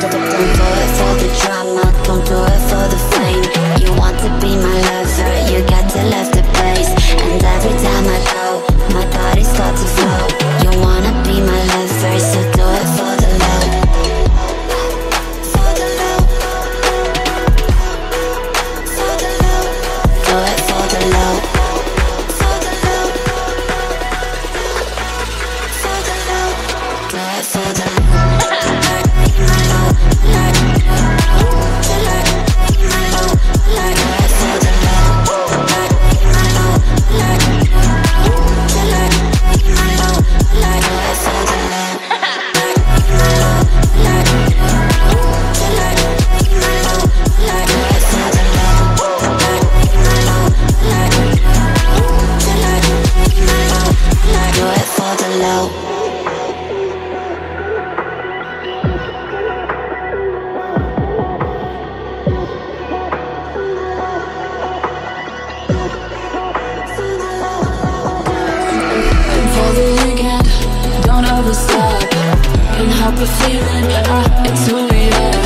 Don't do it for the drama, don't do it for the fame You want to be my lover, you got to love the place And every time I go, my body starts to flow You wanna be my lover, so do it for the love Do it for the love for the follow. And for the weekend, don't ever stop. And help a feeling, it's who we are.